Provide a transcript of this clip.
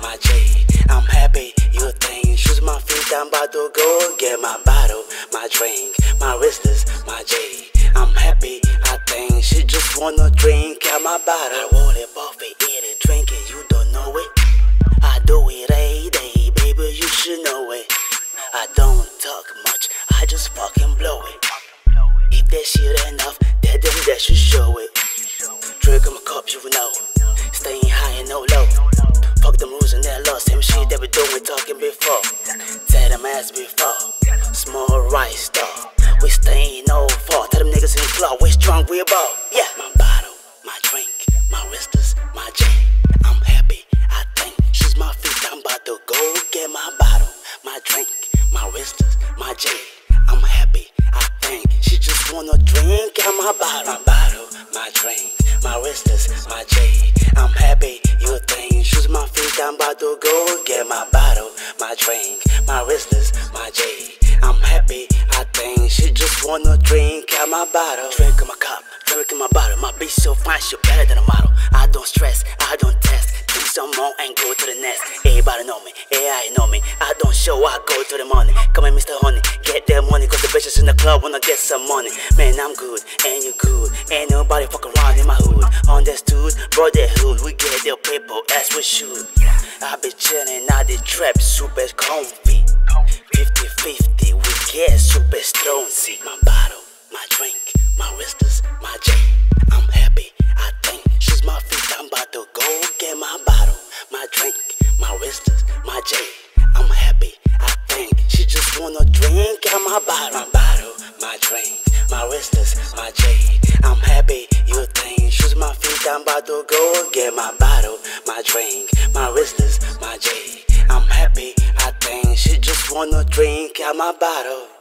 my J. I'm happy, you think. Shoes my feet, I'm about to go get my bottle, my drink, my wristless, my J. I'm happy, I think. She just wanna drink at my bottle. I want it, buffet, eat it, drink it, you don't know it. I do it every day, baby, you should know it. I don't talk much, I just fucking blow it. If that shit enough, then them that should show it. Drink my cup, you know. Staying high and no low. Fuck them rules and that law, same shit that we doing we talking before. Tell them ass before. Small rice star. We staying no fall. Tell them niggas in claw, we strong, we ball. Yeah. My bottle, my drink, my wristers, my J. I'm happy, I think. She's my feet, I'm about to go get my bottle, my drink, my wristers, my J. I'm happy, I think. She just wanna drink out my bottle, my bottle, my drink, my wristers, my J. go get my bottle, my drink, my wristers, my J. I'm happy, I think. She just wanna drink out my bottle. Drink in my cup, drink in my bottle. My bitch so fine, she better than a model. I don't stress, I don't test. Drink some more and go to the next. Everybody know me, AI know me. I don't show, I go to the money. Come in, Mr. Honey, get that money. Cause the bitches in the club wanna get some money. Man, I'm good, and you good. Ain't nobody fuck around. Understood, bro, that hood. We get the paper as we should. I be chillin' out the trap, super comfy. 50 50, we get super strong. See my bottle, my drink, my wristers, my J. I'm happy, I think. She's my feet, I'm about to go get my bottle, my drink, my wristers, my J. I'm happy, I think. She just wanna drink out my bottle, Feet, I'm about to go get my bottle, my drink, my wristers, my J. I'm happy, I think. She just wanna drink out my bottle.